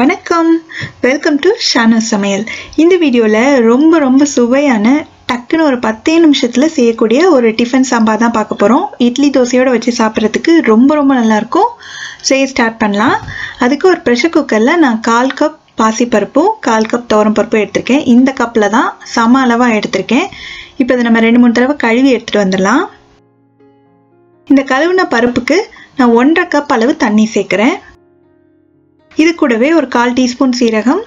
வணக்கம். Welcome to Shanu சமையல் இந்த வீடியோவில் ரொம்ப ரொம்ப சுவையான டக்குன்னு ஒரு பத்தே நிமிஷத்தில் செய்யக்கூடிய ஒரு டிஃபன் சாம்பார் தான் பார்க்க போகிறோம் இட்லி தோசையோடு வச்சு சாப்பிட்றதுக்கு ரொம்ப ரொம்ப நல்லாயிருக்கும். செய்ய ஸ்டார்ட் பண்ணலாம். அதுக்கு ஒரு ப்ரெஷர் குக்கரில் நான் கால் கப் பாசிப்பருப்பும் கால் கப் பருப்பும் எடுத்திருக்கேன். இந்த கப்பில் தான் சம அளவாக எடுத்திருக்கேன். இப்போ இதை நம்ம ரெண்டு மூணு தடவை கழுவி எடுத்துகிட்டு வந்துடலாம். இந்த கழுவுன பருப்புக்கு நான் ஒன்றரை கப் அளவு தண்ணி சேர்க்குறேன். இது கூடவே ஒரு கால் டீஸ்பூன் சீரகம்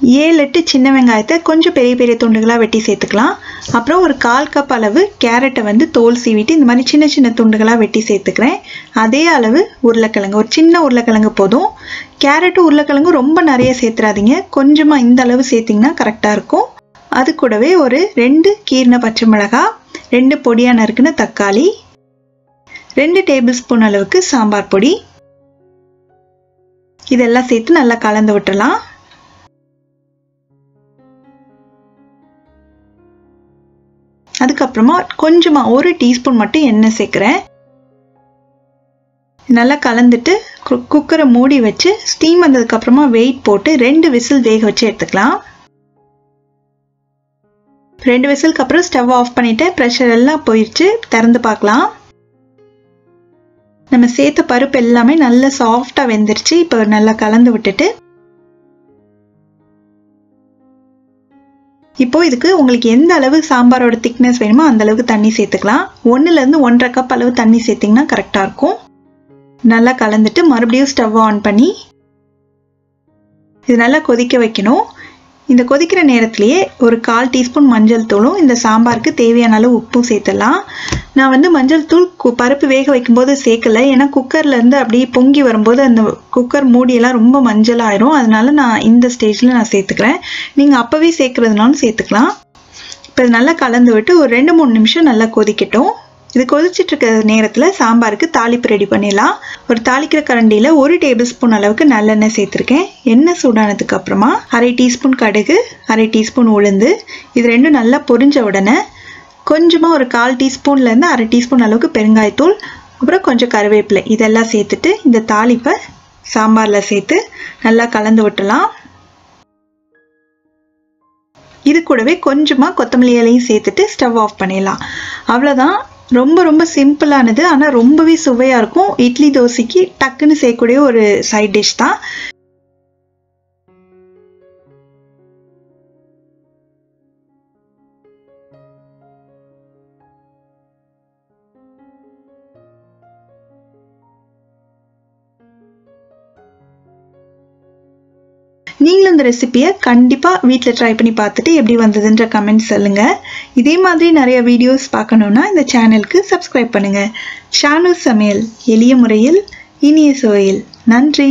ஏழு எட்டு சின்ன வெங்காயத்தை கொஞ்சம் பெரிய பெரிய துண்டுகளாக வெட்டி சேர்த்துக்கலாம். அப்புறம் ஒரு கால் கப் அளவு கேரட்டை வந்து தோல் சீவிட்டு இந்த மாதிரி சின்ன சின்ன துண்டுகளாக வெட்டி சேர்த்துக்கிறேன். அதே அளவு உருளைக்கிழங்கு ஒரு சின்ன உருளைக்கிழங்கு போதும். கேரட்டும் உருளைக்கிழங்கும் ரொம்ப நிறைய சேர்த்துறாதீங்க. கொஞ்சமாக இந்த அளவு சேர்த்திங்கன்னா கரெக்டாக இருக்கும். அது கூடவே ஒரு ரெண்டு கீர்ண பச்சை மிளகாய் ரெண்டு பொடியாக நறுக்குன தக்காளி ரெண்டு டேபிள் ஸ்பூன் அளவுக்கு சாம்பார் பொடி இதெல்லாம் சேர்த்து நல்லா கலந்து விட்டுலாம் அதுக்கப்புறமா கொஞ்சமாக ஒரு டீஸ்பூன் மட்டும் எண்ணெய் சேர்க்குறேன். நல்லா கலந்துட்டு குக்கரை மூடி வச்சு ஸ்டீம் வந்ததுக்கப்புறமா வெயிட் போட்டு ரெண்டு விசில் வேக வச்சு எடுத்துக்கலாம். ரெண்டு விசிலுக்கு அப்புறம் ஸ்டவ் ஆஃப் பண்ணிவிட்டு ப்ரெஷர் எல்லாம் போயிடுச்சு திறந்து பார்க்கலாம். நம்ம சேர்த்த பருப்பு எல்லாமே நல்லா சாஃப்டாக வெந்துருச்சு. இப்போ நல்லா கலந்து விட்டுட்டு. இப்போ இதுக்கு உங்களுக்கு எந்த அளவு சாம்பாரோட திக்னஸ் வேணுமோ அந்த அளவுக்கு தண்ணி சேர்த்துக்கலாம். ஒன்றுலேருந்து ஒன்றரை கப் அளவு தண்ணி சேர்த்திங்கன்னா கரெக்டாக இருக்கும். நல்லா கலந்துட்டு மறுபடியும் ஸ்டவ் ஆன் பண்ணி இது நல்லா கொதிக்க வைக்கணும். இந்த கொதிக்கிற நேரத்திலேயே ஒரு கால் டீஸ்பூன் மஞ்சள் தூளும் இந்த சாம்பாருக்கு தேவையான அளவு உப்பும் சேர்த்துடலாம். நான் வந்து மஞ்சள் தூள் பருப்பு வேக வைக்கும்போது சேர்க்கல. ஏன்னா குக்கர்லேருந்து அப்படியே பொங்கி வரும்போது அந்த குக்கர் மூடியெல்லாம் ரொம்ப மஞ்சள் ஆயிரும் அதனால நான் இந்த ஸ்டேஜில் நான் சேர்த்துக்கிறேன். நீங்கள் அப்போவே சேர்க்குறதுனாலும் சேர்த்துக்கலாம். இப்போ நல்லா கலந்து விட்டு ஒரு ரெண்டு மூணு நிமிஷம் நல்லா கொதிக்கட்டும். இது கொதிச்சிட்டுருக்க நேரத்தில் சாம்பாருக்கு தாளிப்பு ரெடி பண்ணிடலாம். ஒரு தாளிக்கிற கரண்டியில் ஒரு டேபிள் ஸ்பூன் அளவுக்கு நல்லெண்ணெய் சேர்த்துருக்கேன். எண்ணெய் சூடானதுக்கு அப்புறமா அரை டீஸ்பூன் கடுகு அரை டீஸ்பூன் உளுந்து இது ரெண்டும் நல்லா பொரிஞ்ச உடனே கொஞ்சமாக ஒரு கால் டீஸ்பூன்லேருந்து அரை டீஸ்பூன் அளவுக்கு பெருங்காயத்தூள் அப்புறம் கொஞ்சம் கருவேப்பிலை. இதெல்லாம் சேர்த்துட்டு இந்த தாளிப்பை சாம்பாரில் சேர்த்து நல்லா கலந்து விட்டலாம் இது கூடவே கொஞ்சமாக கொத்தமல்லி இலையும் சேர்த்துட்டு ஸ்டவ் ஆஃப் பண்ணிடலாம். அவ்வளோதான் ரொம்ப ரொம்ப சிம்பிளானது ஆனால் ரொம்பவே சுவையாக இருக்கும். இட்லி தோசைக்கு டக்குன்னு செய்யக்கூடிய ஒரு சைட் டிஷ் தான். நீங்களும் இந்த ரெசிப்பியை கண்டிப்பாக வீட்டில் ட்ரை பண்ணி பார்த்துட்டு எப்படி வந்ததுன்ற கமெண்ட் சொல்லுங்கள் இதே மாதிரி நிறைய வீடியோஸ் பார்க்கணுன்னா இந்த சேனலுக்கு சப்ஸ்கிரைப் பண்ணுங்கள் ஷானு சமையல் எளிய முறையில் இனிய சுவையில் நன்றி!